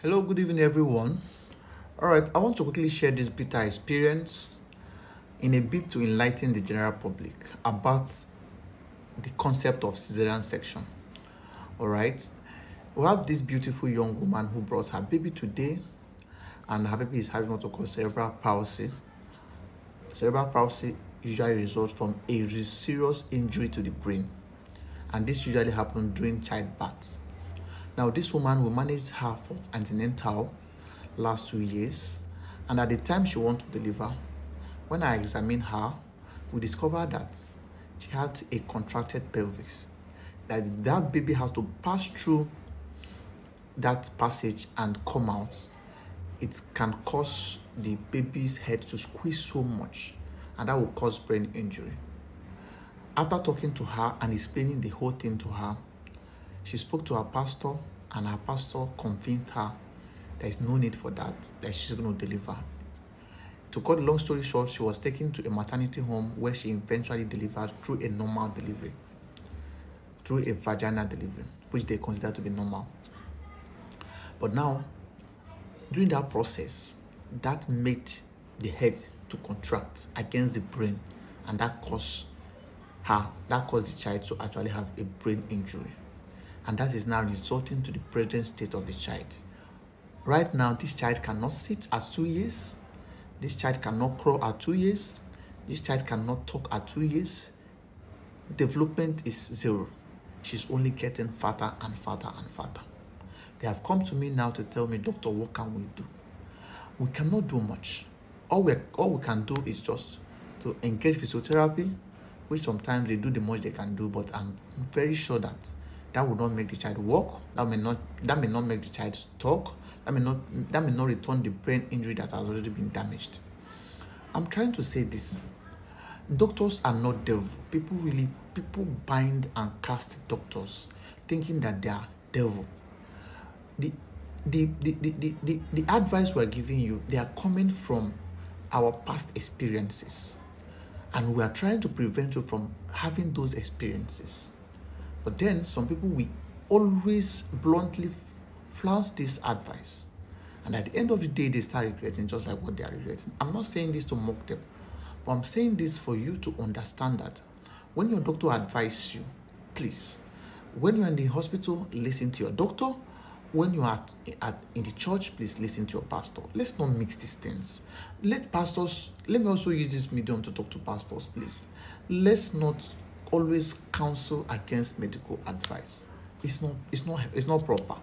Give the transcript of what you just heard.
Hello, good evening, everyone. All right, I want to quickly share this bitter experience in a bid to enlighten the general public about the concept of cesarean section. All right, we have this beautiful young woman who brought her baby today, and her baby is having what we call cerebral palsy. Cerebral palsy usually results from a serious injury to the brain, and this usually happens during childbirth. Now, this woman will manage her for antenatal last two years, and at the time she wanted to deliver, when I examine her, we discover that she had a contracted pelvis. That that baby has to pass through that passage and come out. It can cause the baby's head to squeeze so much, and that will cause brain injury. After talking to her and explaining the whole thing to her, she spoke to her pastor, and her pastor convinced her there is no need for that, that she's going to deliver. To cut long story short, she was taken to a maternity home where she eventually delivered through a normal delivery, through a vaginal delivery, which they consider to be normal. But now, during that process, that made the head to contract against the brain, and that caused her, that caused the child to actually have a brain injury and that is now resulting to the present state of the child. Right now, this child cannot sit at two years. This child cannot crawl at two years. This child cannot talk at two years. Development is zero. She's only getting fatter and fatter and fatter. They have come to me now to tell me, Doctor, what can we do? We cannot do much. All we, all we can do is just to engage physiotherapy, which sometimes they do the most they can do, but I'm very sure that that will not make the child walk that may not that may not make the child talk that may not that may not return the brain injury that has already been damaged. I'm trying to say this. Doctors are not devil. People really people bind and cast doctors thinking that they are devil. The the the, the, the, the, the advice we're giving you they are coming from our past experiences. And we are trying to prevent you from having those experiences but then some people will always bluntly flounce this advice. And at the end of the day, they start regretting just like what they are regretting. I'm not saying this to mock them, but I'm saying this for you to understand that when your doctor advises you, please, when you're in the hospital, listen to your doctor. When you are at, at, in the church, please listen to your pastor. Let's not mix these things. Let pastors, let me also use this medium to talk to pastors, please. Let's not always counsel against medical advice. It's not, it's not, it's not proper.